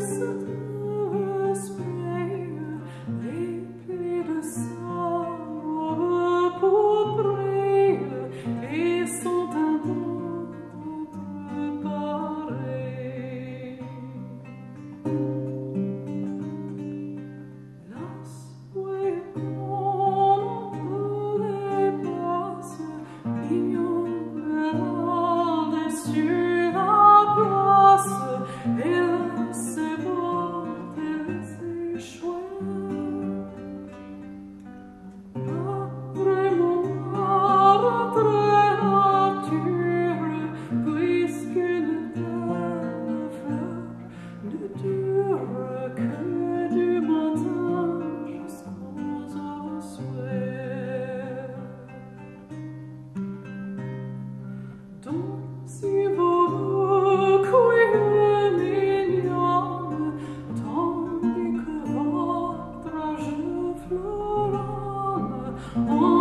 Christ. Oh.